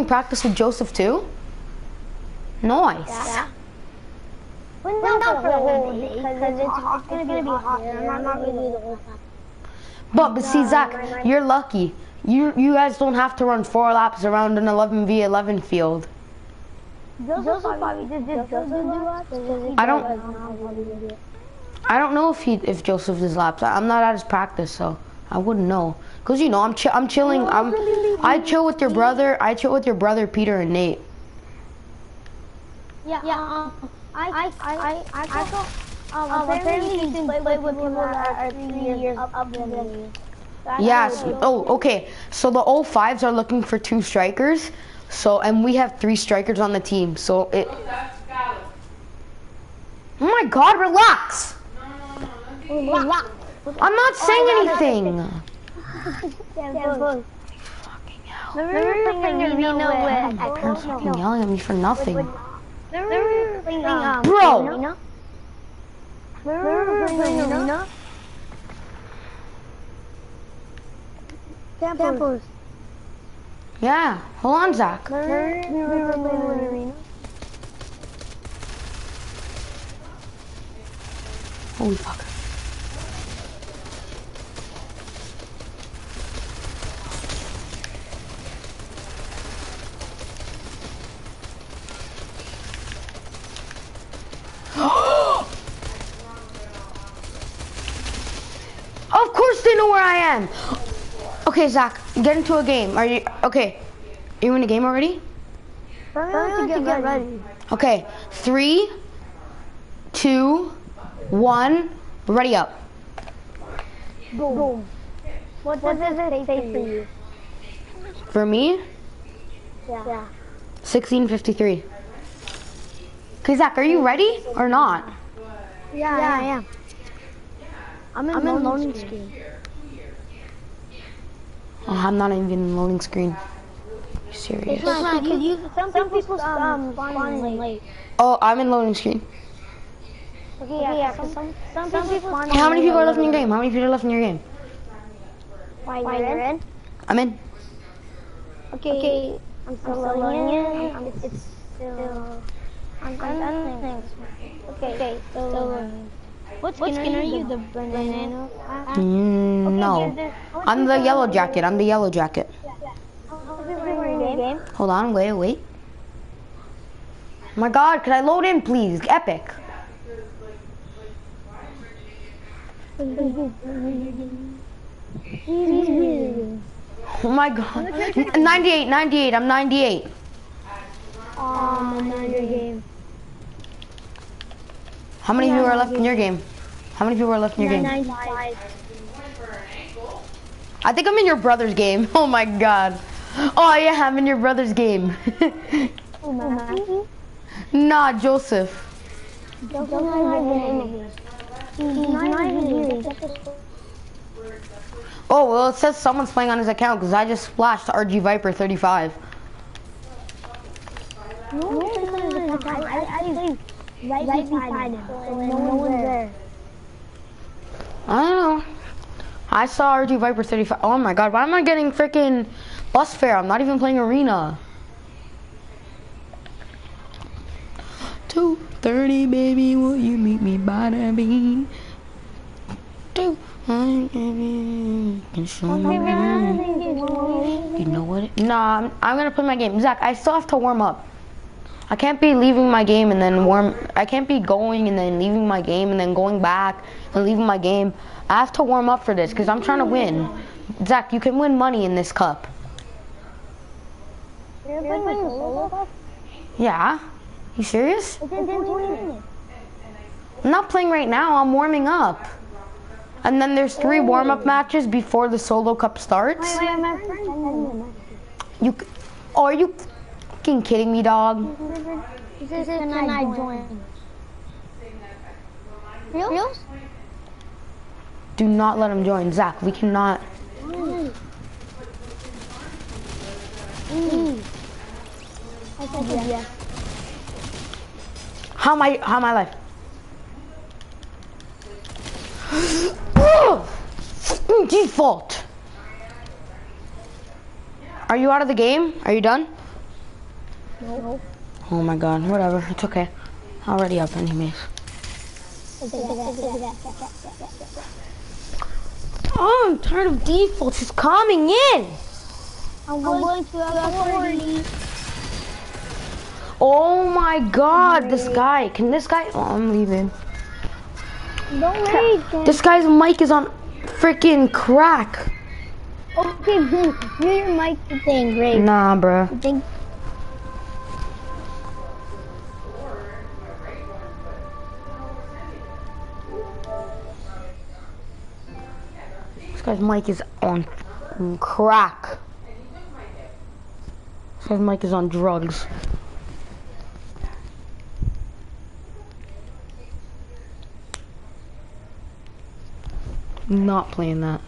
doing practice with Joseph too? Nice. Yeah. But not, for the whole day, because it's, it's gonna be hot here. I'm not gonna do the whole time. But but see Zach, you're lucky. You you guys don't have to run four laps around an 11 v 11 field. Joseph probably did Joseph do that? I don't. I don't know if he if Joseph does laps. I- I'm not at his practice, so I wouldn't know. Cause you know I'm chi- I'm chilling. I'm I chill with your brother. I chill with your brother Peter and Nate. Yeah, yeah. Um, I, I, I, I, I go. Um, apparently you can play with people that are three years up, up than you. Yes. Oh, okay. So the 05s are looking for two strikers. So and we have three strikers on the team. So it. Oh my God! Relax. goes. I'm not saying anything. Fucking hell. Remember playing Arena with You're Echo? fucking yelling at me for nothing. Remember playing um, Bro. Arena? Remember playing Arena? Campos. Yeah. Hold on, Zach. Remember playing Arena? Holy fuck. Of course they know where I am. Okay, Zach, get into a game. Are you okay? Are you in a game already? Hurry up to get ready. Okay, three, two, one, ready up. Boom. What does it say for you? For me, Yeah. 1653. Okay, Zach, are you ready or not? Yeah, I am. I'm in, I'm in loading screen. Oh, I'm not even in loading screen. Are You serious? Could you, some, some people um, spawn in late. Oh, I'm in loading screen. Okay, yeah, 'cause some, some, some people spawn Hey, how many people are left in your game? How many people are left in your game? Why you're in? I'm in. Okay, okay. I'm still loading in. I'm, it's still... I'm done things. Okay, okay, so... um, what skin, are you? The banana? Mm, no. I'm the yellow jacket. I'm the yellow jacket. game? Hold on, wait, wait. Oh my god, could I load in, please? Epic. Oh my god. 98, 98, I'm 98. Um, another game. How many people are left in your game? How many people are left in your game? 95. I think I'm in your brother's game. Oh my god. Oh yeah, I'm in your brother's game. Oh, nah, Joseph. Don't even He's not even here. Oh, well, it says someone's playing on his account because I just splashed RG Viper 35. No one's on his account. I, I right, beside him. So no one's there. I don't know. I saw RG Viper 35. Oh my god, why am I getting freaking bus fare? I'm not even playing arena. 230, baby, will you meet me by the bean? Two, can show me. You know what? Nah, I'm, I'm gonna play my game. Zach, I still have to warm up. I can't be leaving my game and then warm. I can't be going and then leaving my game and then going back and leaving my game. I have to warm up for this because I'm trying to win. Zach, you can win money in this cup. You're playing the solo cup? Yeah. You serious? It's in 20 minutes. I'm not playing right now. I'm warming up. And then there's three warm-up matches before the solo cup starts. Wait, wait, my friend sent me a message. You, are you fucking kidding me, dog? He says, can I join? Real? Do not let him join, Zach. We cannot. I said yes. How am I? How am I! Fucking Default. Are you out of the game? Are you done? No. Oh my god, whatever. It's okay. Already up anyways. Oh, I'm tired of default. She's coming in. I'm going to authority. Oh my god, this guy. Can this guy? Oh, I'm leaving. Don't leave. This guy's mic is on freaking crack. Okay, do your mic thing, great. Nah, bro. Guy's mic is on crack. Guy's mic is on drugs. Not playing that.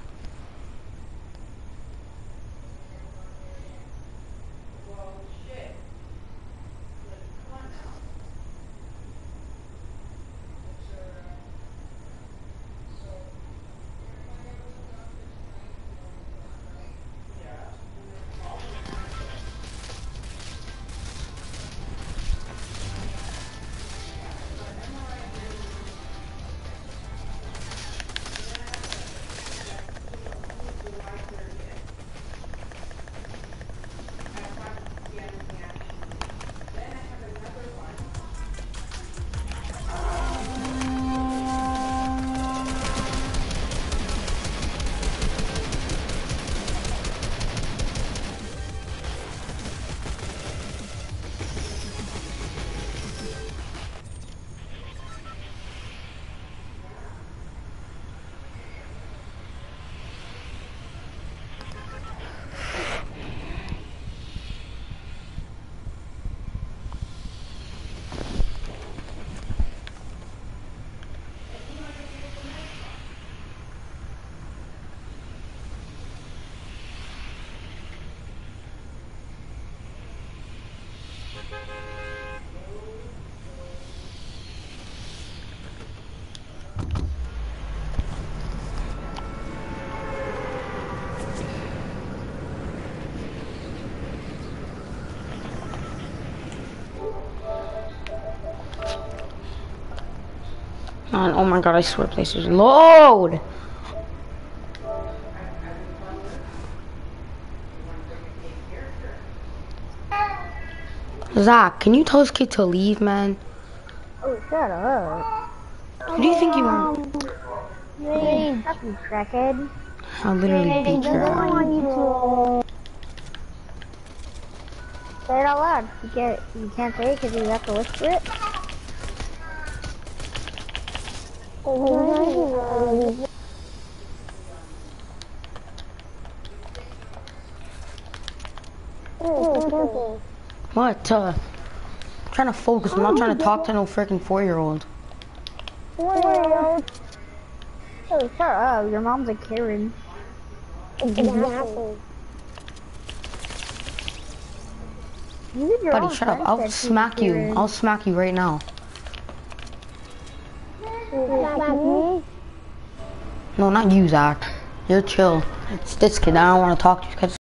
Man, oh my god, I swear PlayStation. Load! Zach, can you tell this kid to leave, man? Oh, shut up. Who do you think you are? You crackhead. I'll literally beat your ass. want you to say it out loud. You can't. You can't say it because you have to whisper it. What? Uh, I'm trying to focus. I'm not trying to talk to no freaking four-year-old. Four-year-old. Oh, shut up. Your mom's a Karen. Exactly. You Buddy, shut up. I'll smack you. Karen. I'll smack you right now. No, not you, Zach. You're chill. It's this kid. I don't want to talk to you.